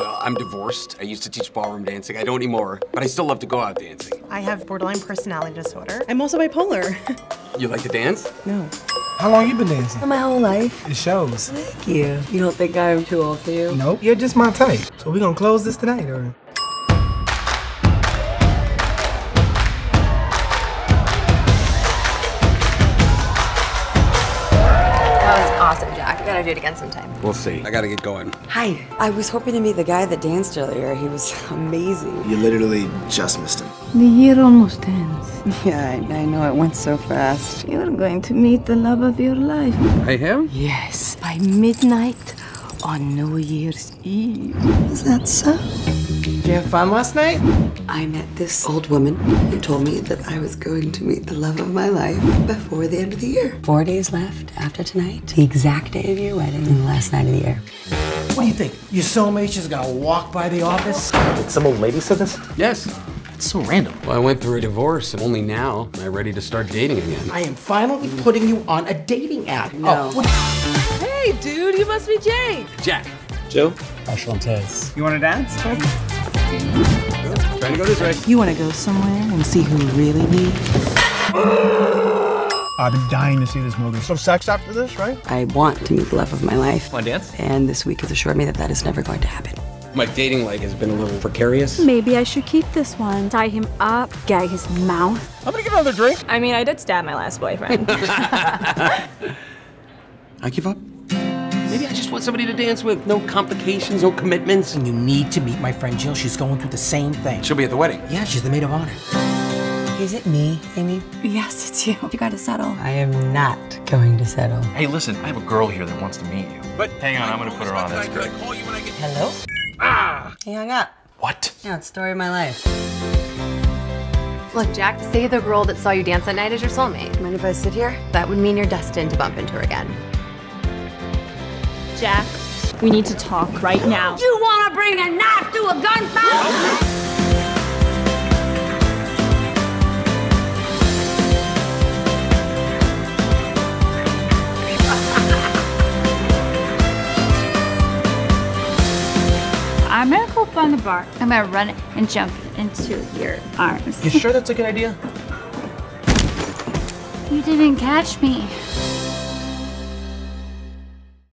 Well, I'm divorced. I used to teach ballroom dancing. I don't anymore, but I still love to go out dancing. I have borderline personality disorder. I'm also bipolar. You like to dance? no. How long you been dancing? My whole life. It shows. Thank you. You don't think I'm too old for you? Nope. You're just my type. So we gonna close this tonight, or? Awesome, We gotta do it again sometime. We'll see. I gotta get going. Hi. I was hoping to meet the guy that danced earlier. He was amazing. You literally just missed him. The year almost ends. Yeah, I, I know it went so fast. You're going to meet the love of your life. I am? Yes, by midnight on New Year's Eve. Is that so? Did you have fun last night? I met this old woman who told me that I was going to meet the love of my life before the end of the year. Four days left after tonight, the exact day of your wedding, and the last night of the year. What do you think? Your soulmate just gonna walk by the office? Did some old lady say this? Yes. It's so random. Well, I went through a divorce, and only now am I ready to start dating again. I am finally putting you on a dating app. No. Oh, what- Hey, dude, you must be Jake. Jack, Joe? Ashantez. You wanna dance? Trying to go this way. You want to go somewhere and see who really needs? I've been dying to see this movie. Some sex after this, right? I want to meet the love of my life. Wanna dance? And this week has assured me that that is never going to happen. My dating life has been a little precarious. Maybe I should keep this one. Tie him up, gag his mouth. I'm gonna get another drink. I mean, I did stab my last boyfriend. I give up. Maybe want somebody to dance with. No complications, no commitments. And you need to meet my friend Jill. She's going through the same thing. She'll be at the wedding. Yeah, she's the maid of honor. Is it me, Amy? Yes, it's you. You gotta settle. I am not going to settle. Hey, listen, I have a girl here that wants to meet you. But Hang on, I'm gonna put her on. That's Could I great. call you when I get Hello? Ah! He hung up. What? Yeah, it's the story of my life. Look, Jack, say the girl that saw you dance that night is your soulmate. Mind if I sit here? That would mean you're destined to bump into her again. Jack, we need to talk right now. You wanna bring a knife to a gunfight? I'm gonna go up on the bar. I'm gonna run and jump into your arms. You sure that's a good idea? You didn't catch me.